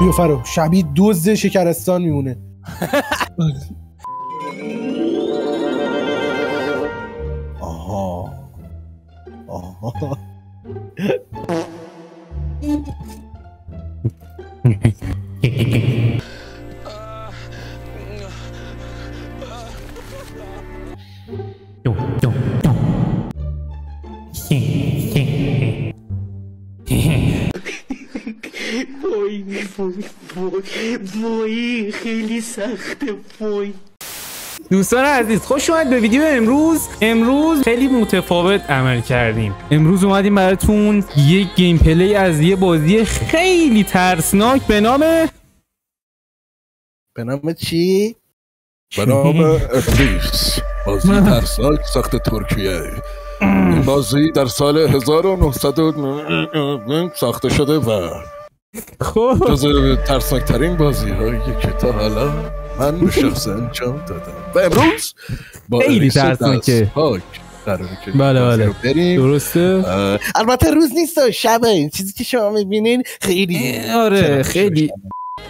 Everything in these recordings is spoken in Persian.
بیا فرو. شبیه دوز شکرستان میمونه. آها. آها. وای وای وای وای خیلی سخته وای دوستان عزیز خوش اومد به ویدیو امروز. امروز خیلی متفاوت عمل کردیم. امروز اومدیم براتون یک گیم پلی از یه بازی خیلی ترسناک به نام به نام چی؟ به نام ابلیس بازی ترسناک ساخت ترکیه. این بازی در سال 1900 ساخته شده و خب. جز ترسناک ترین بازی هایی که تا حالا من به شخص انجام دادم. و امروز با خیلی ترسناکه. بله، بله. بریم. درسته؟ البته روز نیست و شبه. این چیزی که شما می‌بینین خیلی آره خیلی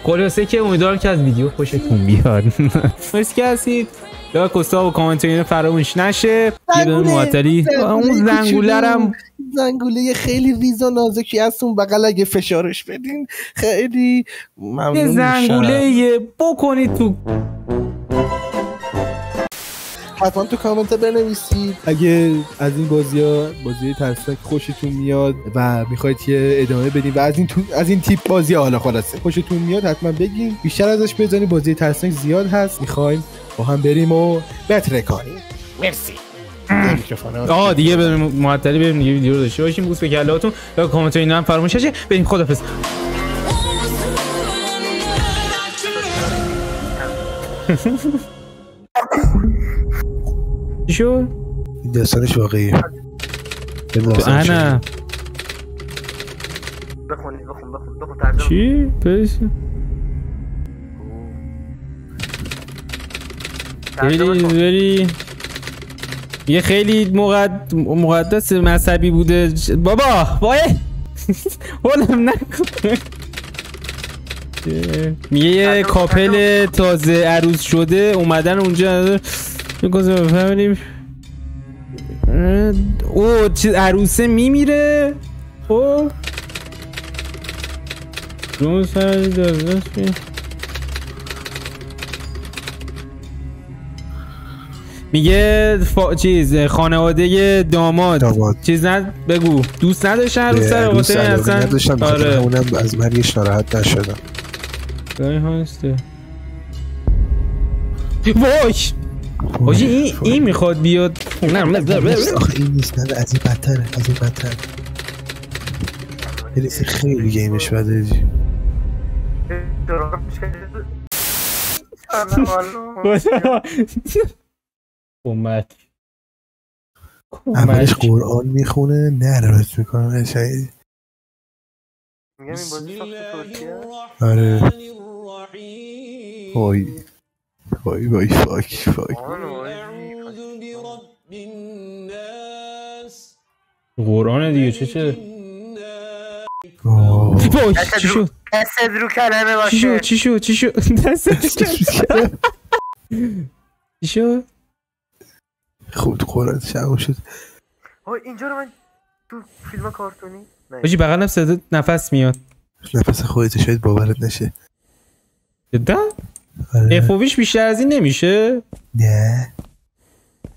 خلاصه که امیدوارم که از ویدیو خوشتون بیاد. مرسی که هستید. لایک و ساب و کامنت و اینا فراموش نشه. یه دونه زنگوله، معطلی. اون زنگوله رم زنگوله خیلی ریز و نازکی از اون بغل اگه فشارش بدین. خیلی ممنون یه میشم. زنگوله یه بکنید تو حتما تو کامنت بنویسید. اگه از این بازی ها بازی ترسناک خوشتون میاد و می‌خواید که ادامه بدین و از این تو... از این تیپ بازی ها حالا خلاصه. خوشتون میاد حتما بگین. بیشتر ازش بزنید بازی ترسناک زیاد هست. می‌خوایم با هم بریم و بتره کنیم مرسی. آه دیگه بریم معطلی بریم دیگه ویدیو رو داشته باشیم. بوس به کلاتون لایک کامنت و اینا هم فراموش نشه. بریم خدافظ چی این داستانش واقعیه. انا. بخون بخون بخون ترجمه. چی؟ پس. خیلی یه خیلی مقد... مقدس مذهبی بوده. بابا وای. ولم نکن میگه یه کاپل تازه عروس شده. اومدن اونجا. میگوزه بفهمیم او چیز عروسه میمیره. او روز سر داره میگه فا... چیز خانواده داماد, داماد. چیز ند بگو. دوست نداشتن عروس سر خاطر اصلا؟ نداشتم آره. همونم از مرگش ناراحت نشدم. گاهی هسته وای! حاجی این این می‌خواد بیاد. نه آخه این نیست نه از این بدتره از این بدتر. پلیس خیلی گیمش بده. جی. درست. کمک اولش قرآن می‌خونه نه رایت می‌کنه شاید. میگم این بازی ساخت ترکیه؟ آره. وای وای وای. فاک فاک. قرآن دیگه چه چه. وای چی شد؟ دست رو کلمه چی شد؟ باشه چی شد؟ چی شد؟ دستت کرد. چی شد؟ خوب تو قرآن شب شد. وای، اینجا رو من تو فیلم کارتونی؟ حاجی بغلم صدا نفس میاد. نفس خودت شاید باورت نشه. جدا؟ آره. افوبیش بیشتر از این نمیشه؟ نه.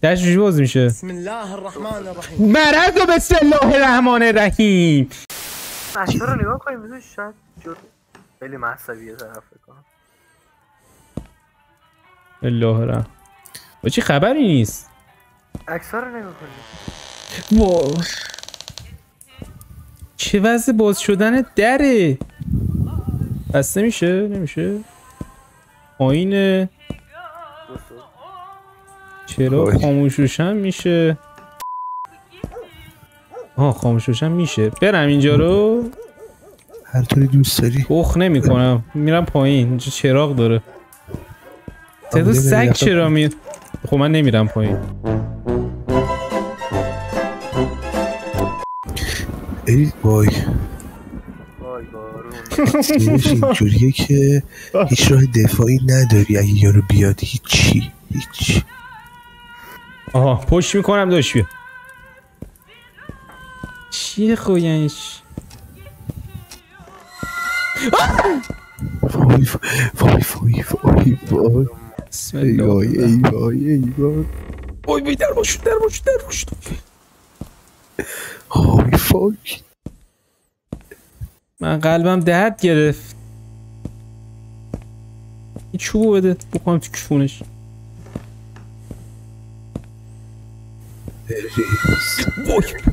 دش جوری باز میشه؟ بسم الله الرحمن الرحیم. مرد و بسم الله الرحمن الرحیم. عکس‌ها رو نگاه کنیم بذار شاید جور خیلی مذهبیه طرف کنم. الله الرحمن. با چی خبری نیست؟ عکس‌ها رو نگاه کنیم. وا چه وضع باز شدن دره؟ بسته میشه؟ نمیشه؟ پایینه چرا وای. خاموش روشن میشه. آه خاموش روشن میشه. برم اینجا رو. هر طوری دوست داری. اخ نمی کنم میرم پایین. اینجا چراغ داره. نمی‌ری سگ چرا می خب من نمیرم پایین. ای وای. سیرش اینجوریه که هیچ راه دفاعی نداری اگه یارو بیاد. هیچی هیچ. آها پشت می‌کنم داشت بیا چیه خوینش وای وای وای وای وای. ای وای ای وای ای وای. وای وای در باشو در باشو در باشو. وای فاک من قلبم درد گرفت. این چوبو بده بکنم تو کشونش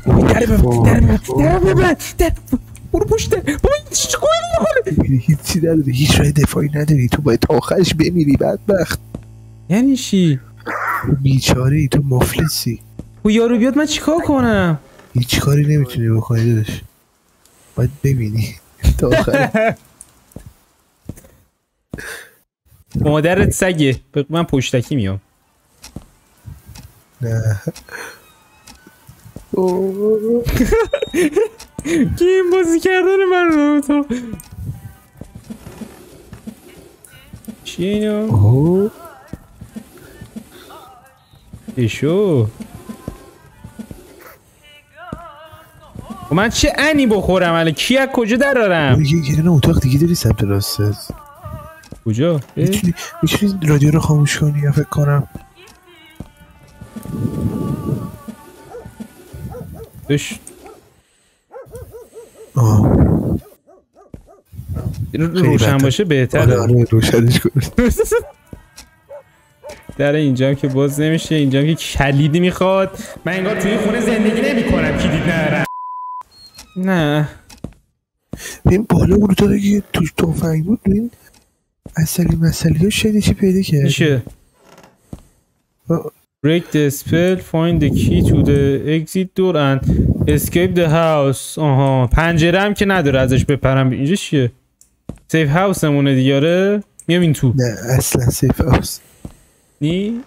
وای در در در برو پشت. بابا این چی می‌کنه هیچی نداری هیچ راه دفاعی نداری. تو باید تا آخرش بمیری بدبخت. یعنی چی؟ بیچاره ای تو مفلسی. و یارو بیاد من چیکار کنم؟ هیچ کاری نمی‌تونی بکنی باید ببینی. تا آخر. مادرت سگه. من پشتکی میام. نه. کی این بازی کردن من رو تو؟ چیه اینا اوه. ایشو خب من چه انی بخورم؟ الان کی از کجا درارم؟ یه دونه اتاق دیگه داری سمت راستت کجا؟ می‌تونی رادیو رو خاموش کنی یا فکر کنم. دش روشن. باشه آره بهتره. آره روشنش کن در اینجا هم که باز نمیشه اینجا هم که کلیدی می‌خواد. من انگار توی خونه زندگی نمی کنم کلید ندارم. نه. این بالا اون اتاقی که توش تفنگ بود این اصلی مسئله ها شدی چی پیدا کرد میشه. break the spell find the key to the exit door and escape the house. آها. پنجره هم که نداره ازش بپرم. اینجا چیه؟ سیف هاوس همونه دیگه آره؟ میام این تو. نه اصلا سیف هاوس نی؟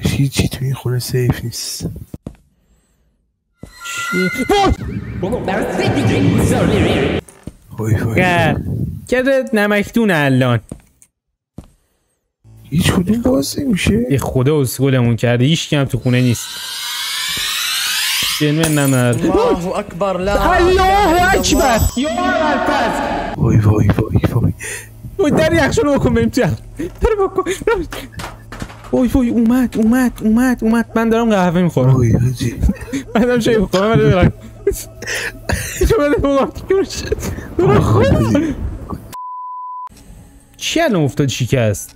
هیچی تو این خونه سیف نیست. کرده نمکدون الان. هیچ کدوم باز نمیشه. ای خدا اسکلمون کرده. هیچ هم تو خونه نیست. جنوه نمر الله اكبر لا الله اکبر. یا الپس وای وای وای وای. وای در یخشون رو بکن بریم تو یخ. در بکن. وای وای اومد اومد اومد اومد. من دارم قهوه می‌خورم. وای حاجی من دارم شایی می‌خورم؟ من دارم من دارم دارم خودم چی الان افتاد شکست؟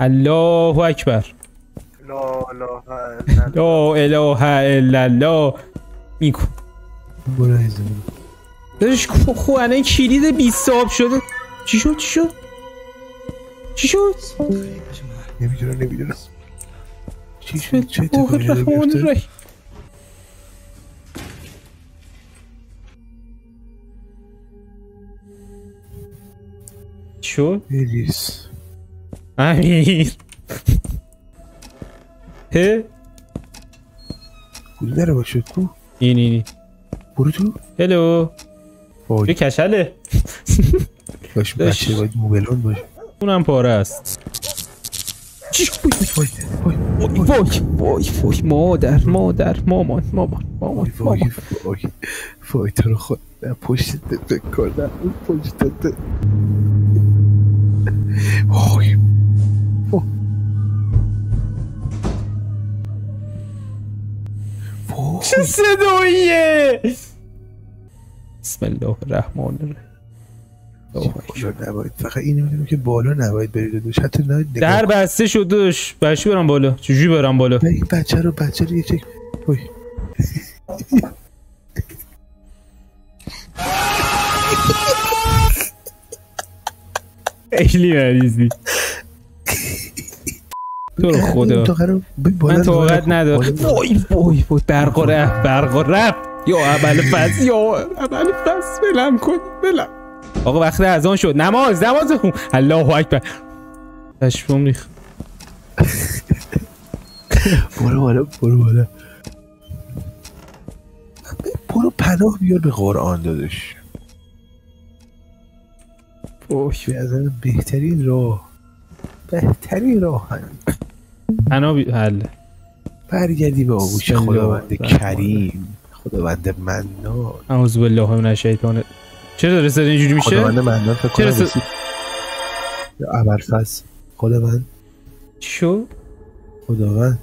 الله اکبر. لا لا لا اله الا الله. میکن برو عزیزم. داداش خو الان کلید 20 آب شده. چی شد؟ چی شد؟ چی شد؟ نمی‌دونم نمی‌دونم. چی شد؟ چه اتفاقی داره شد؟ الیس امیر. هه کدوم در باشه کو؟ این این برو تو. هلو. یه کشله. باش بچه باید موبلون باشه. اونم پاره است؟ وای وای وای وای وای وای. وای مادر مادر مامان مامان مامان وای وای وای. تو رو خود نه پشت فکر کنم. پشت وای. وای. چه صداییه؟ بسم الله الرحمن الرحیم. بالا نباید. فقط اینو می‌دونم که بالا نباید برید دوش. حتی نه نگاه در بسته شد داشت برشی برم بالا. چجوری برم بالا؟ این بچه رو بچه رو یه چک وای خیلی مریضی. تو رو خدا. من طاقت. ندارم. وای وای وای. برق و رفت برق و رفت. یا اول فصل یا اول فصل بلم کن بلم آقا وقت اذان شد. نماز نماز. خون الله اکبر. پشمام ریخ برو بالا برو بالا. برو پناه بیار به قرآن دادش. اوش به نظرم بهترین راه. بهترین راه همین. انا بی... حل. برگردی به آغوش خداوند کریم. خداوند منان. اعوذ بالله من الشیطان چرا صدا اینجوری میشه؟ خداوند منان فکر کنم رسید. ابرفز. خداوند. شو خداوند.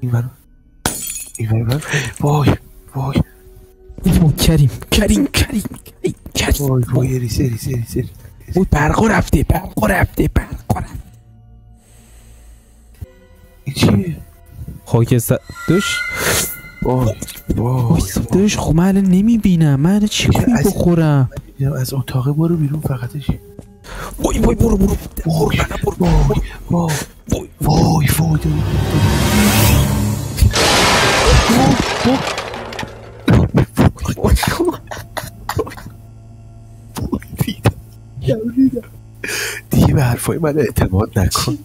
این برم این برم وای وای. کریم کریم کریم کریم کریم. وای وای ریسه ریسه ریسه وای برقا رفته برقا رفته برقا رفته. این چیه؟ خاک س... وای وای دش خب من الان نمی‌بینم. من چی بخورم؟ وای. از اتاقه برو بیرون فقطش. وای وای برو برو. وای وای وای. وای وای. دیگه به حرفای من اعتماد نکن.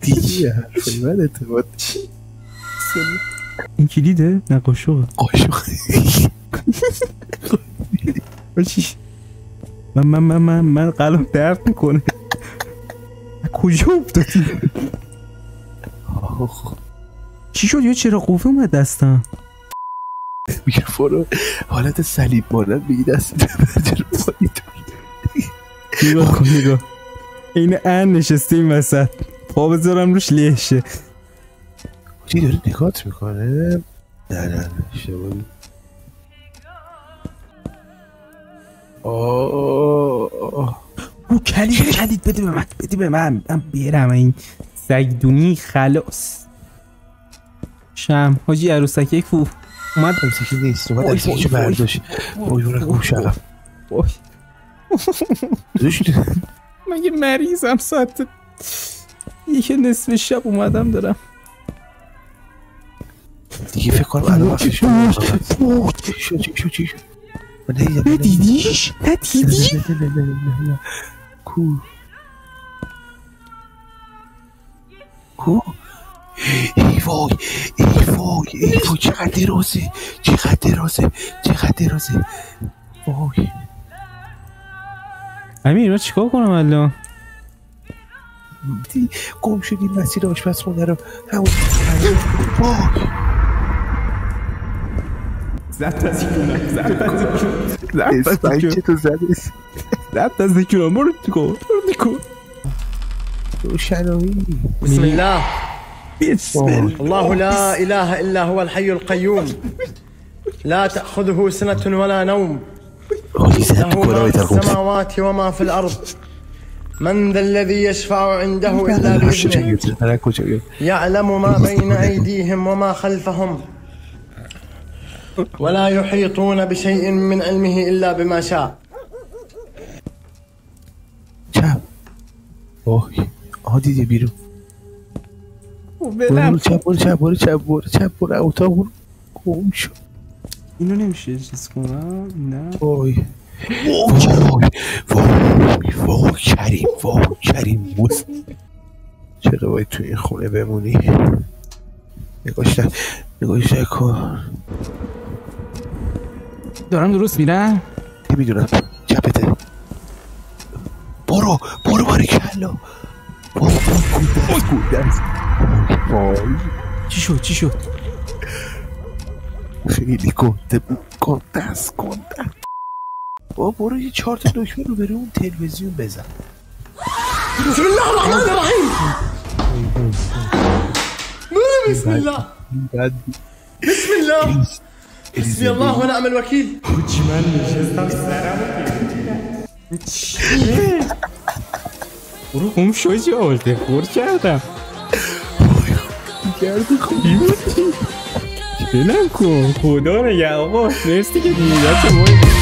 دیگه به حرفای من اعتماد این کلیده نه قاشقه قاشق. چی من من من من من قلب درد می‌کنه. کجا افتادی؟ چی شد یا چرا قوه اومد دستم؟ میگه برو حالت صلیب مانند بگی دست نگاه کن نگاه. این ان نشسته این وسط. پا بذارم روش لهشه. چی داره نگات می‌کنه؟ نه نه نه اشتباه. او کلید کلید بده به من بده به من. من بیرم این سگدونی خلاص. شم. حاجی عروسکی کو اومد. امسکی نیست اومد وای. برداشت. وای برو عقب وای داداش، مگه مریضم ساعت یک نصف شب اومدم دارم. ندیدم ندیدیش ندیدی نه، نه. کو؟ کو؟ ای وای ای وای ای وای چقدر درازه چقدر درازه چقدر درازه. وای. امیر من چیکار کنم الان؟ گم شدیم مسیر آشپزخونه رو. همون- وای. Zatasicuna, Mortico, Mortico. وشعلوي بسم الله بسم الله الله لا اله الا هو الحي القيوم لا تاخذه سنه ولا نوم له ما في السماوات وما في الأرض من ذا الذي يشفع عنده الا باذنه يعلم ما بين ايديهم وما خلفهم ولا يحيطون بشيء من علمه إلا بما شاء. چپ وای آها دیدی بیرون برو چپ برو چپ برو چپ برو چپ برو اتاق برو گم شد اینو نمیشه چیز کنم نه وای وای وای وای کریم وای کریم موس چرا باید تو این خونه بمونی نگاش نکن دارم درست میرم؟ نمی‌دونم. چپته برو برو باری کلا. چی شد چی شد؟ خیلی گنده بود گنده است گنده. با برو یه چهار تا دکمه رو بره اون تلویزیون بزن. بسم الله. الرحمن الرحيم بسم الله. بسم الله. حسبي الله ونعم الوكيل برو گم شو جا خور کردم. گرد خوبی بلم کن. خدا نگه آقا مرسی که دیدت